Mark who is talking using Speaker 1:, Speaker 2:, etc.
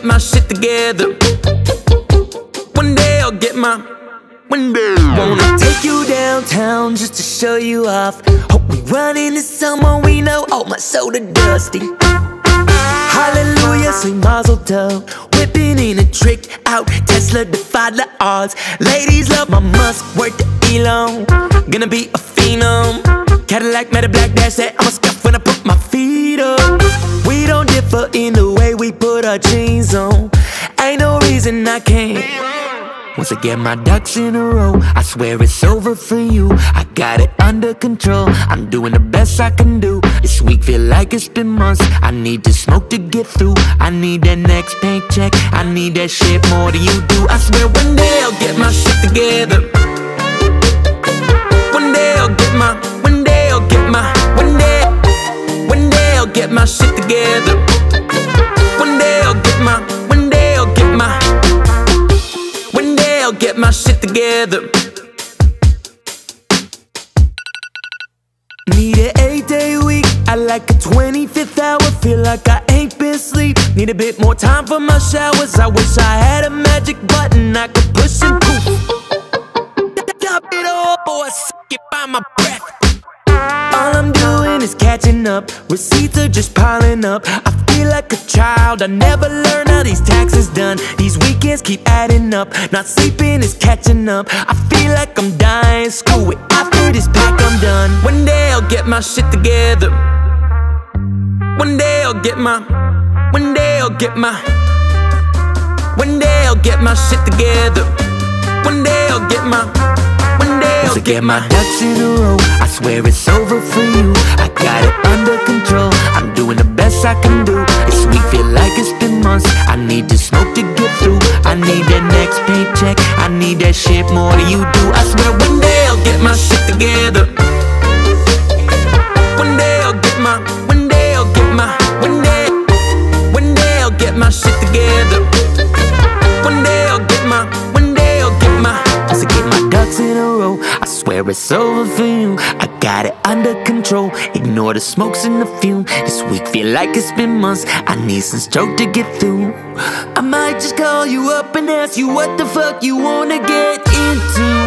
Speaker 1: together. One day I'll get my. One day. Wanna take you downtown just to show you off. Hope we run into someone we know. Oh, my soda dusty. Hallelujah, say mazel tov. Whipping in a trick out. Tesla defied the odds. Ladies love my musk, work the Elon. Gonna be a phenom. Cadillac, met a black dash that I'ma scuff Differ in the way we put our jeans on. Ain't no reason I can't. Once I get my ducks in a row, I swear it's over for you. I got it under control. I'm doing the best I can do. This week feel like it's been months. I need to smoke to get through. I need that next paycheck. I need that shit more than you do. I swear one day I'll get my shit together. Together. Need an eight day week. I like a 25th hour. Feel like I ain't been sleep. Need a bit more time for my showers. I wish I had a magic button I could push and poof. Top it all, boy. Suck it by my I'm is catching up. Receipts are just piling up. I feel like a child. I never learn how these taxes done. These weekends keep adding up. Not sleeping is catching up. I feel like I'm dying. Screw it. After this pack, I'm done. One day I'll get my shit together. One day I'll get my. One day I'll get my. One day I'll get my shit together. One day I'll get my. One day I'll get my ducks in a row. I swear it's over for you. I I can do. This week feel like it's been months. I need to smoke to get through. I need that next paycheck. I need that shit more than you do. I swear one day I'll get my shit together. It's over for you. I got it under control. Ignore the smokes and the fume. This week feel like it's been months. I need some stroke to get through. I might just call you up and ask you what the fuck you wanna get into.